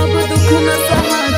अब दुख न सहाता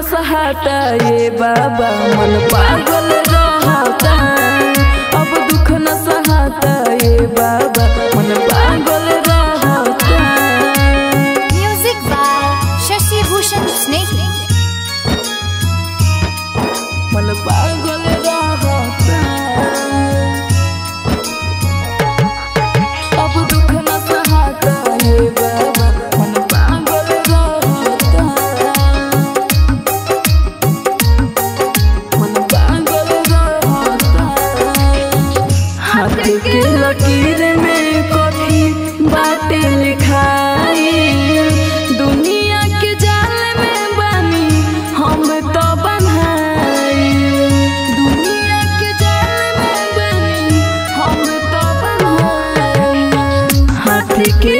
सहाता बाबा मन पागल रहता अब दुख न सहाता बाबा मन के लकीर में कभी बातें लिखाई। दुनिया के जाल में बनी हम तो बनाई दुनिया के जाल में बनी हम तो बनाई हाथ के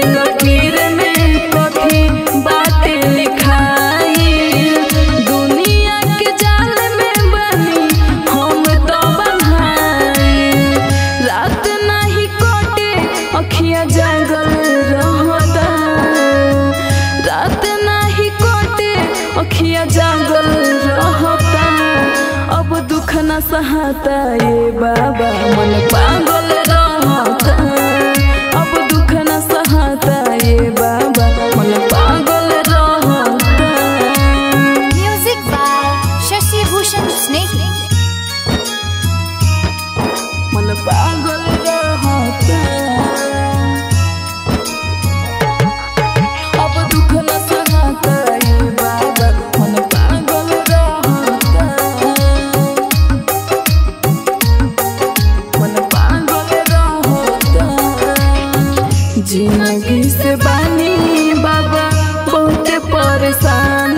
जागल रहता रात नहीं कोटे, अखियाँ जागल रहता अब दुख न सहाता ये बाबा मन पागल रहता अब दुख न सहाता ये बाबा मन पागल रहता Music by Shashi Bhushan Snake. बानी बाबा बहुत परेशान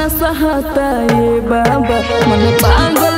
न सहता ये बाबा। मन पागल